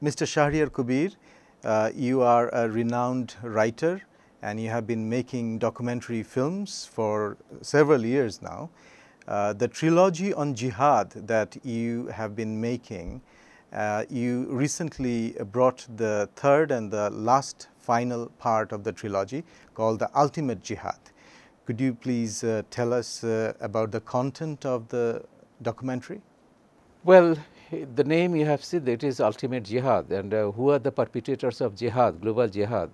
Mr. Shahriar Kabir, uh, you are a renowned writer and you have been making documentary films for several years now. Uh, the trilogy on jihad that you have been making, uh, you recently brought the third and the last final part of the trilogy called the ultimate jihad. Could you please uh, tell us uh, about the content of the documentary? Well, the name you have said it is ultimate jihad and uh, who are the perpetrators of jihad, global jihad.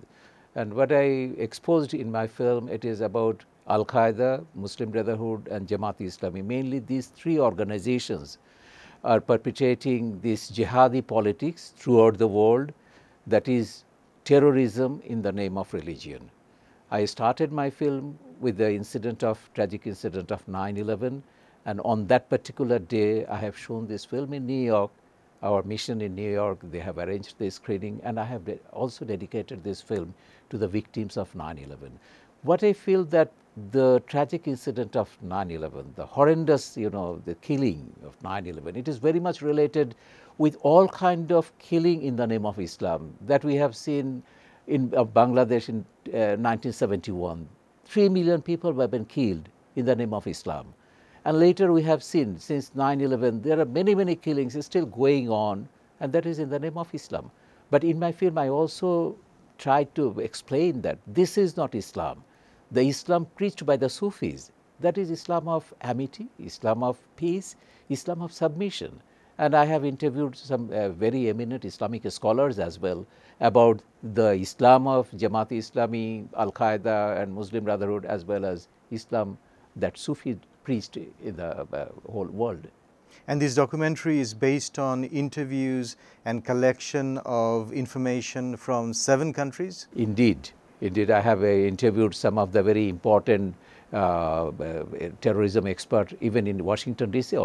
And what I exposed in my film, it is about Al Qaeda, Muslim Brotherhood, and Jamaat-e-Islami. Mainly, these three organizations are perpetrating this jihadi politics throughout the world that is terrorism in the name of religion. I started my film with the incident of tragic incident of 9 11 and on that particular day, I have shown this film in New York, our mission in New York. They have arranged this screening, and I have also dedicated this film to the victims of 9 11. What I feel that the tragic incident of 9 11, the horrendous, you know, the killing of 9 11, it is very much related with all kind of killing in the name of Islam that we have seen in uh, Bangladesh in uh, 1971. Three million people have been killed in the name of Islam. And later we have seen since 9-11, there are many, many killings still going on and that is in the name of Islam. But in my film, I also tried to explain that this is not Islam. The Islam preached by the Sufis, that is Islam of amity, Islam of peace, Islam of submission. And I have interviewed some uh, very eminent Islamic scholars as well about the Islam of Jamaat Islami, Al Qaeda, and Muslim Brotherhood, as well as Islam that Sufi preached in the uh, whole world. And this documentary is based on interviews and collection of information from seven countries? Indeed. Indeed, I have uh, interviewed some of the very important uh, uh, terrorism experts, even in Washington, D.C.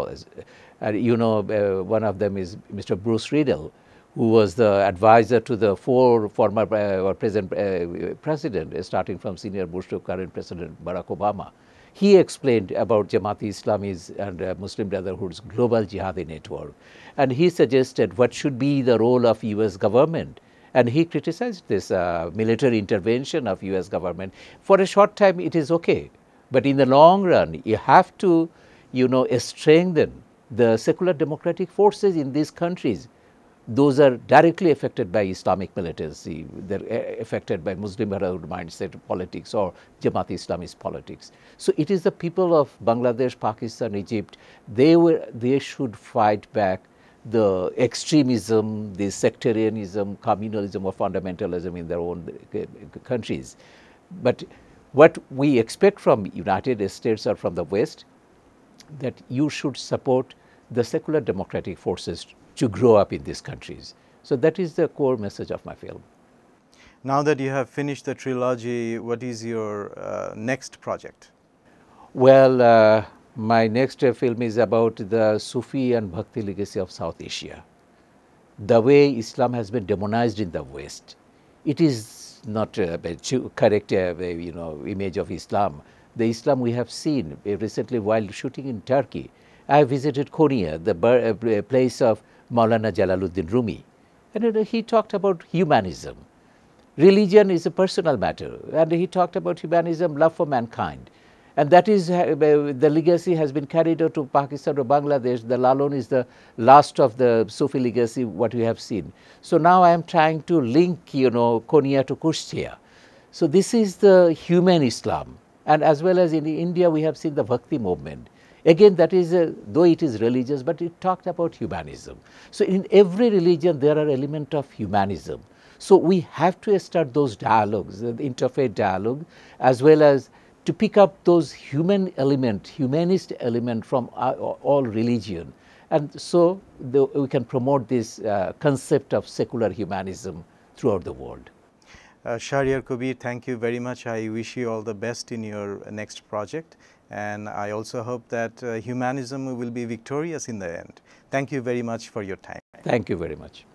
And you know, uh, one of them is Mr. Bruce Riedel, who was the advisor to the four former uh, or present uh, president, starting from senior Bush to current President Barack Obama. He explained about Jamaat Islami's and uh, Muslim Brotherhood's global jihadi network. And he suggested what should be the role of U.S. government. And he criticized this uh, military intervention of U.S. government. For a short time, it is okay. But in the long run, you have to, you know, strengthen the secular democratic forces in these countries those are directly affected by Islamic militancy, they're uh, affected by Muslim Brotherhood mindset politics or Jamaat Islamist politics. So it is the people of Bangladesh, Pakistan, Egypt, they were, they should fight back the extremism, the sectarianism, communalism or fundamentalism in their own uh, countries. But what we expect from United States or from the West, that you should support the secular democratic forces to grow up in these countries. So that is the core message of my film. Now that you have finished the trilogy, what is your uh, next project? Well, uh, my next uh, film is about the Sufi and Bhakti legacy of South Asia. The way Islam has been demonized in the West, it is not a correct uh, you know, image of Islam. The Islam we have seen uh, recently while shooting in Turkey. I visited Konya, the uh, place of Maulana Jalaluddin Rumi. And he talked about humanism. Religion is a personal matter, and he talked about humanism, love for mankind. And that is uh, the legacy has been carried out to Pakistan or Bangladesh. The Lalon is the last of the Sufi legacy, what we have seen. So now I am trying to link, you know, Konya to Kushtia. So this is the human Islam. And as well as in India, we have seen the Bhakti movement. Again, that is, a, though it is religious, but it talked about humanism. So in every religion, there are elements of humanism. So we have to start those dialogues, the interfaith dialogue, as well as to pick up those human element, humanist element from uh, all religion. And so the, we can promote this uh, concept of secular humanism throughout the world. Uh, Shahriar Kabir, thank you very much. I wish you all the best in your next project. And I also hope that uh, humanism will be victorious in the end. Thank you very much for your time. Thank you very much.